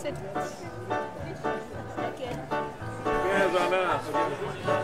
sit. Hands on us.